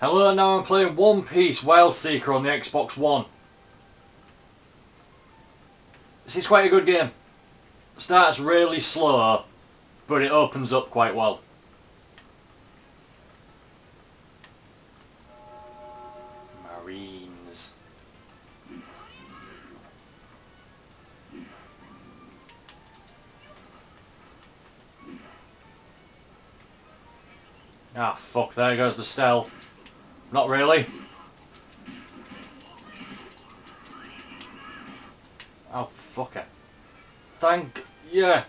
Hello, now I'm playing One Piece World Seeker on the Xbox One. This is quite a good game. Starts really slow, but it opens up quite well. Marines. Ah, fuck, there goes the stealth. Not really. Oh, fuck it. Thank... yeah.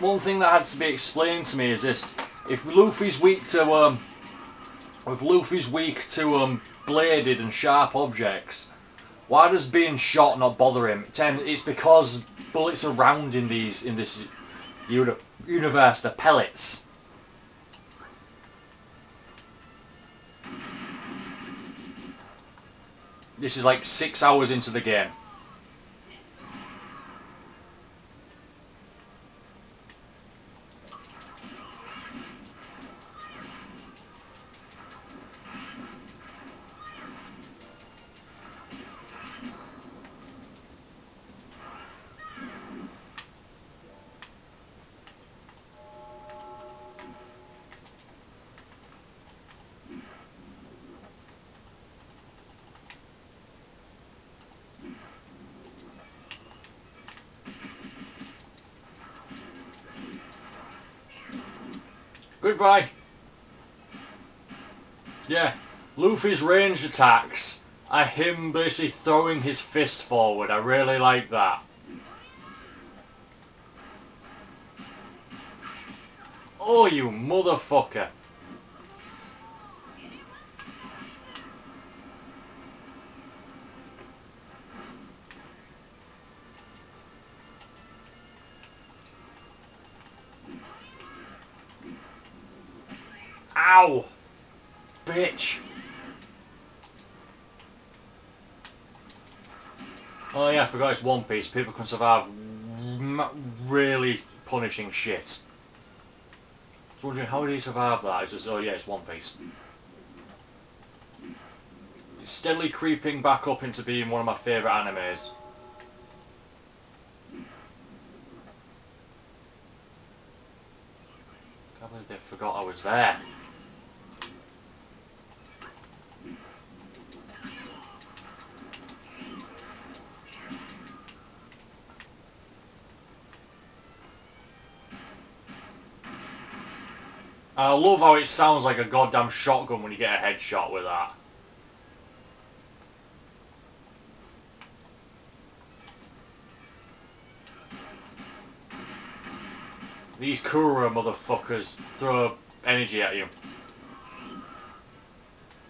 One thing that had to be explained to me is this. If Luffy's weak to, um... If Luffy's weak to, um, bladed and sharp objects, why does being shot not bother him? It's because bullets are round in these, in this universe, the pellets. This is like six hours into the game. Goodbye. Yeah, Luffy's range attacks are him basically throwing his fist forward. I really like that. Oh, you motherfucker. Ow! Bitch! Oh yeah, I forgot it's One Piece. People can survive really punishing shit. I was wondering, how did he survive that? Oh yeah, it's One Piece. It's steadily creeping back up into being one of my favourite animes. can't believe they forgot I was there. I love how it sounds like a goddamn shotgun when you get a headshot with that. These Kura motherfuckers throw energy at you.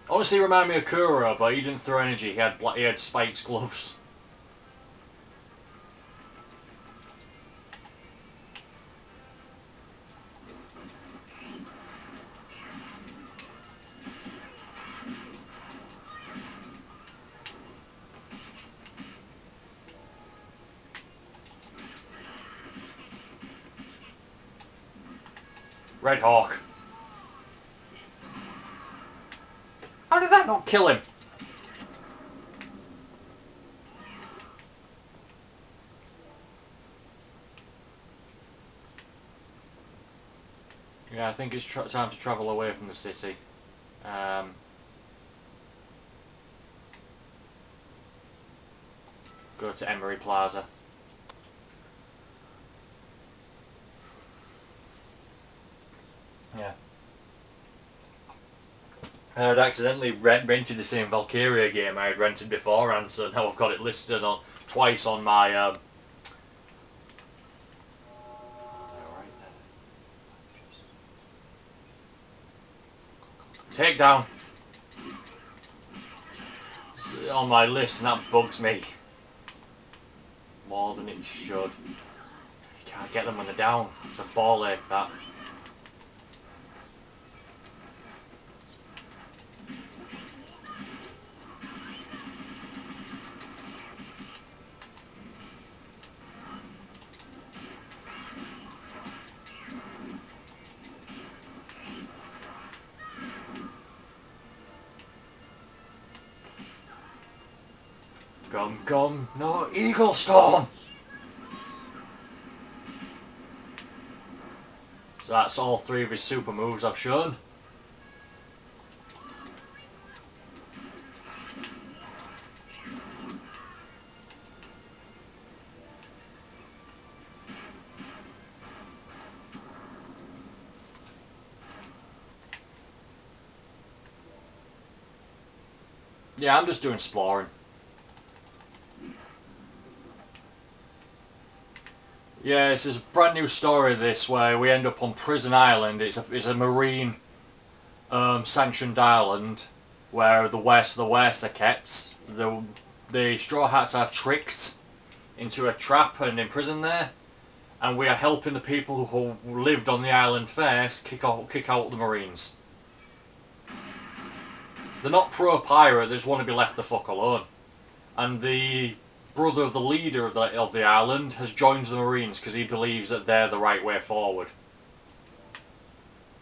Honestly remind me of Kura, but he didn't throw energy, he had, he had spikes gloves. Red Hawk. How did that not kill him? Yeah, I think it's time to travel away from the city. Um, go to Emery Plaza. Yeah. I had accidentally rent, rented the same Valkyria game I had rented beforehand, so now I've got it listed on twice on my um, Take down on my list and that bugs me more than it should. You can't get them when they're down. It's a ball like that. Come, come, no, Eagle Storm! So that's all three of his super moves I've shown. Yeah, I'm just doing exploring. Yeah, it's a brand new story this where we end up on Prison Island. It's a, it's a marine um, sanctioned island where the West the West are kept. The, the Straw Hats are tricked into a trap and imprisoned there. And we are helping the people who lived on the island first kick out, kick out the Marines. They're not pro-pirate, they just want to be left the fuck alone. And the brother of the leader of the, of the island has joined the Marines because he believes that they're the right way forward.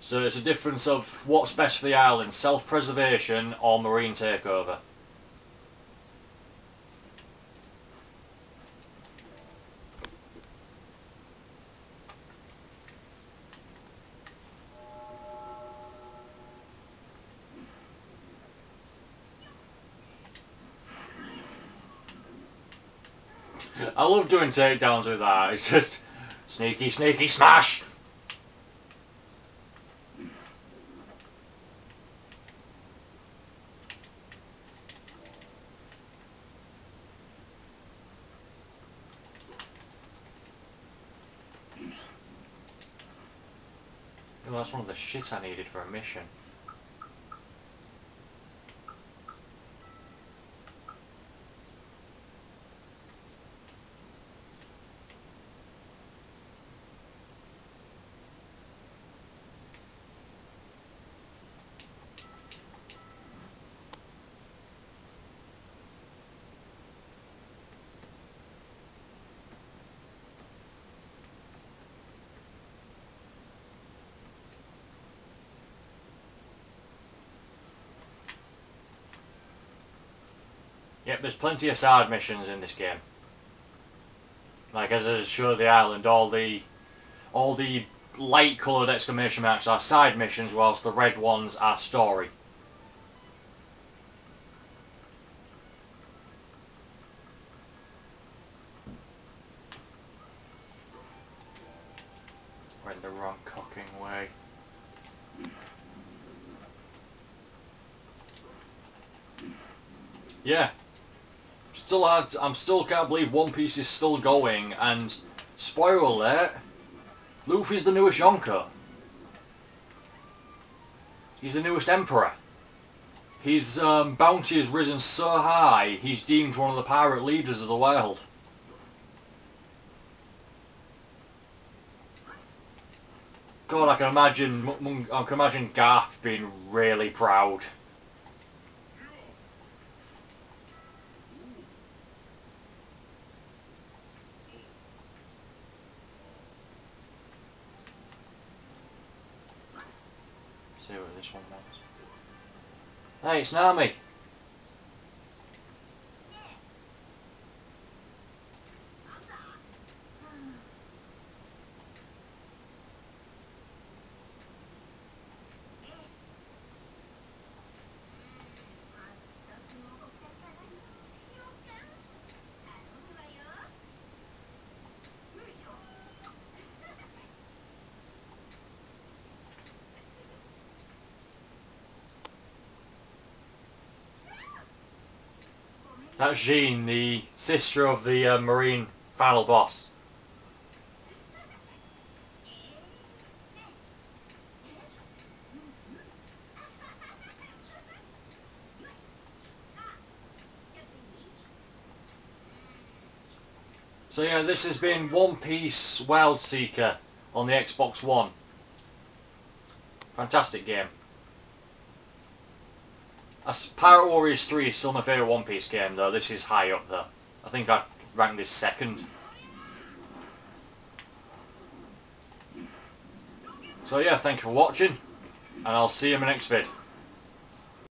So it's a difference of what's best for the island, self-preservation or Marine takeover. I love doing takedowns with that. It's just sneaky, sneaky, smash. Oh, that's one of the shit I needed for a mission. Yep, there's plenty of side missions in this game. Like as I showed the island, all the all the light coloured exclamation marks are side missions, whilst the red ones are story. Went the wrong cocking way. Yeah, still had, I'm still can't believe One Piece is still going, and spoiler alert, Luffy's the newest Yonko. He's the newest Emperor. His um, bounty has risen so high, he's deemed one of the pirate leaders of the world. God, I can imagine, I can imagine Garp being really proud. see what this one wants. Hey, it's Nami. That's Jean, the sister of the uh, Marine final boss. So yeah, this has been One Piece World Seeker on the Xbox One. Fantastic game. Pirate Warriors 3 is still my favourite One Piece game though. This is high up though. I think I ranked this second. So yeah, thank you for watching. And I'll see you in my next vid.